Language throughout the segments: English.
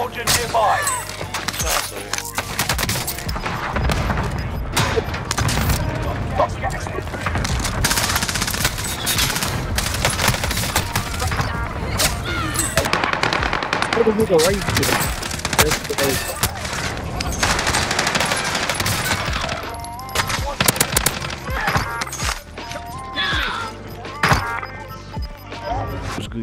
Extraction nearby. What the nigga right here? That's the.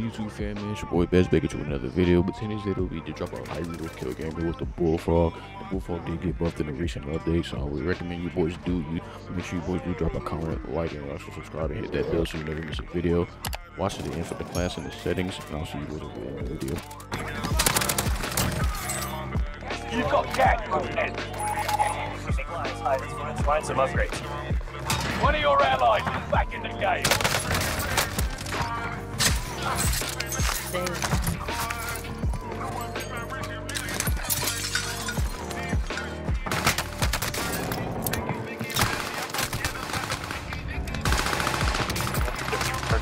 YouTube man? It's your boy Best Baker to another video. But this video, we did drop a high little kill game with the Bullfrog. The Bullfrog did get buffed in a recent update, so we recommend you boys do. You make sure you boys do drop a comment, like, and also subscribe and hit that bell so you never miss a video. Watch to the end for the class and the settings, and I'll see you boys in the video. You've got movement. Find some upgrades. One of your allies is back in the game. Turning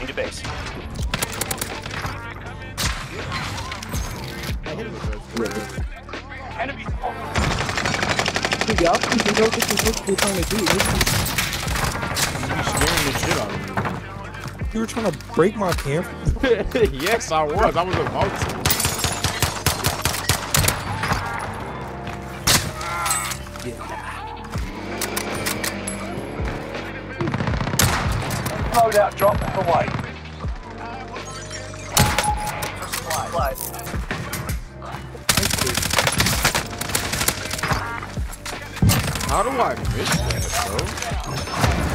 to base. Enemy. Dude, y'all think you know what you're supposed to be trying to do? You scaring the shit out of me. You were trying to break my camera. yes, I was. I was about to. Loadout drop away. Slide. How do I miss that, bro?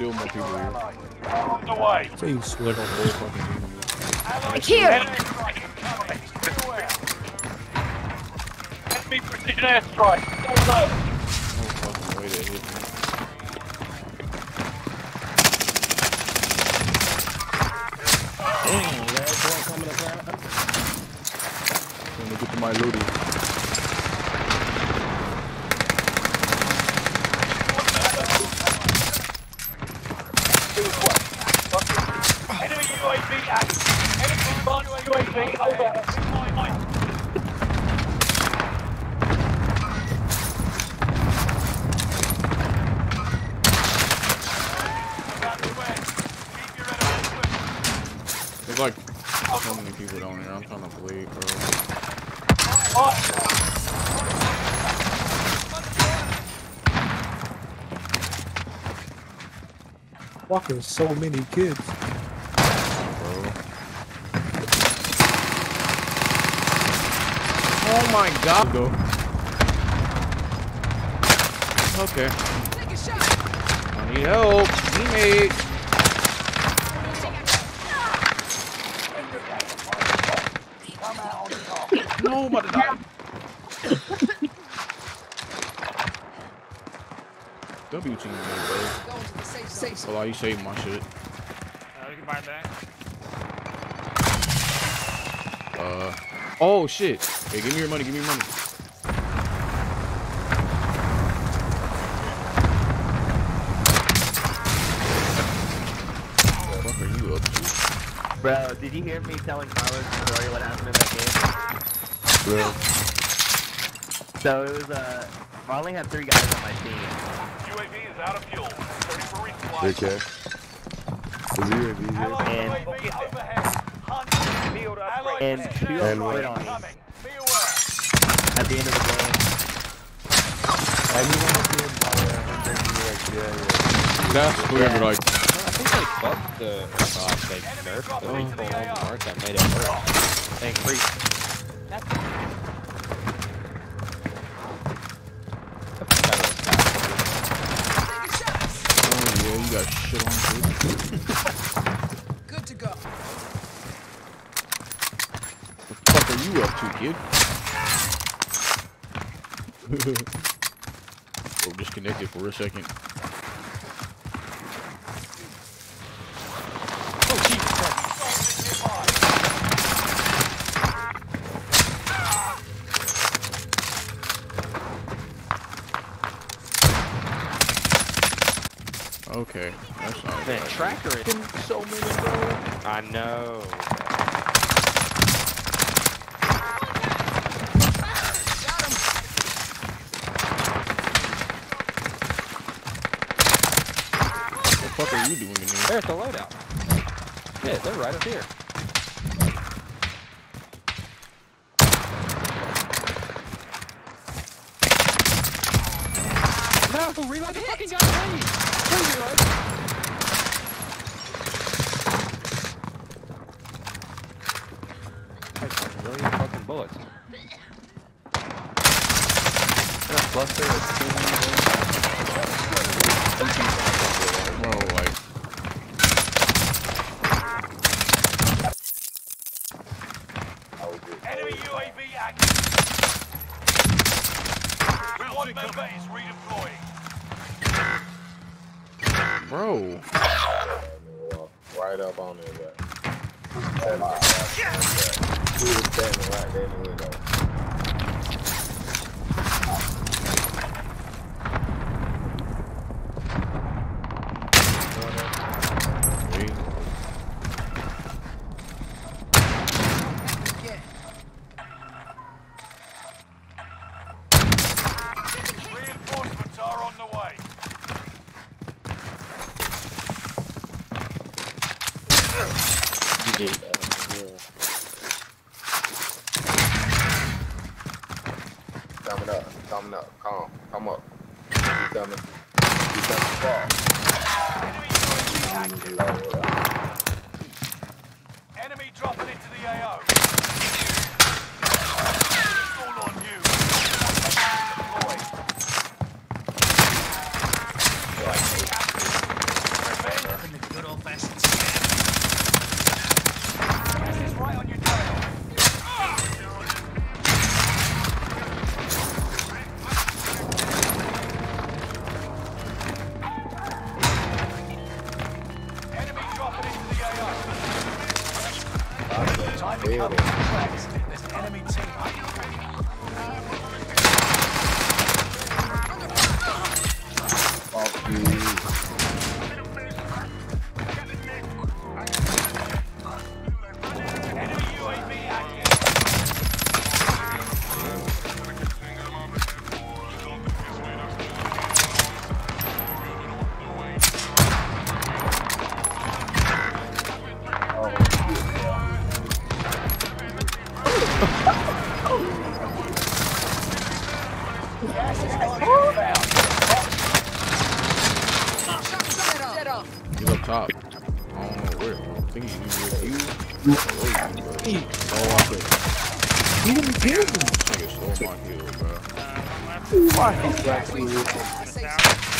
There's still more people here. On the way. So you swear on Whole fucking team. Here. Enemy strike incoming. Beware. Enemy precision airstrike. All low. No fucking way that hit me. Let me get to my looty. Enemy UAV active. Enemy command UAV over. There's like so many people down here. I'm trying to bleed, bro. Fucking so many kids. Oh my god. Go. Okay. I need help. Teammate. No, my god. W team, bro. Hold on, you saved my shit. Uh. Oh shit. Hey, give me your money. Give me your money. What the fuck are you up to? Bro, did you hear me telling Carlos the story what happened in that game? Bro. So it was uh I only had three guys on my team. UAV is out of fuel. Ready for resupply. Okay. Was he ready? And- And Precision two And airstrike what? quit on me incoming. At the end of the game. Anyone here by the Yeah, yeah. That's clearly like I think they fucked the, uh, they nerfed the recoil on mark that made it worse. They increased. oh yeah, you got shit on too. Good to go. What the fuck are you up to, kid? oh, disconnected for a second. Oh, Jesus Christ. Okay, that's not Man, bad. tracker is so many, bro. I know. Fuck are you doing in there? They're the loadout. Yeah, they're right up here. No, reload the fucking gun, please! Please reload! That's a million fucking bullets. Cluster is Bro, like, Enemy UAV active. One member is redeploying. bro. right up on it, but. He was standing right there in the window. Coming up, coming up, come, come up. Enemy dropping into the AO. Time He's up top. I don't know where. I think he's with you. Or you, bro. Oh, I think. He didn't kill me. This nigga stole my kill, bro. I say Got